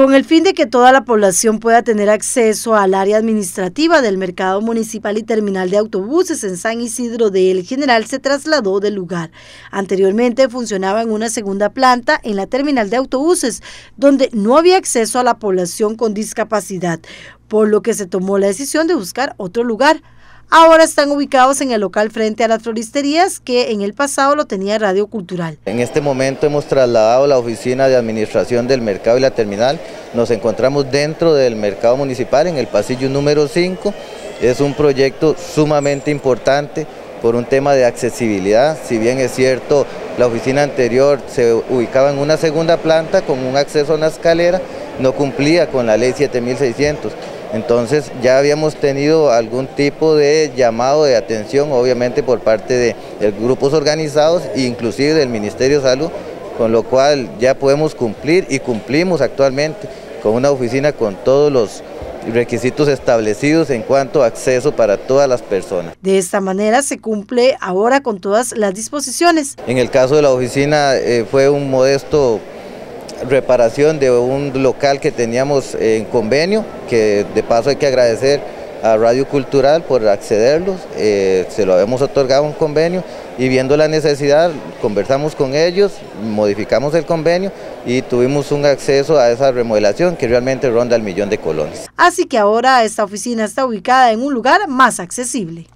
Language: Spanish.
Con el fin de que toda la población pueda tener acceso al área administrativa del mercado municipal y terminal de autobuses en San Isidro de El General, se trasladó del lugar. Anteriormente funcionaba en una segunda planta en la terminal de autobuses, donde no había acceso a la población con discapacidad, por lo que se tomó la decisión de buscar otro lugar. Ahora están ubicados en el local frente a las floristerías que en el pasado lo tenía Radio Cultural. En este momento hemos trasladado la oficina de administración del mercado y la terminal. Nos encontramos dentro del mercado municipal en el pasillo número 5. Es un proyecto sumamente importante por un tema de accesibilidad. Si bien es cierto, la oficina anterior se ubicaba en una segunda planta con un acceso a una escalera, no cumplía con la ley 7600. Entonces ya habíamos tenido algún tipo de llamado de atención, obviamente por parte de, grupos organizados e inclusive del Ministerio de Salud, con lo cual ya podemos cumplir y cumplimos actualmente con una oficina con todos los requisitos establecidos en cuanto a acceso para todas las personas. De esta manera se cumple ahora con todas las disposiciones. En el caso de la oficina eh, fue un modesto reparación de un local que teníamos en convenio, que de paso hay que agradecer a Radio Cultural por accederlos, eh, se lo habíamos otorgado un convenio y viendo la necesidad conversamos con ellos, modificamos el convenio y tuvimos un acceso a esa remodelación que realmente ronda el millón de colones. Así que ahora esta oficina está ubicada en un lugar más accesible.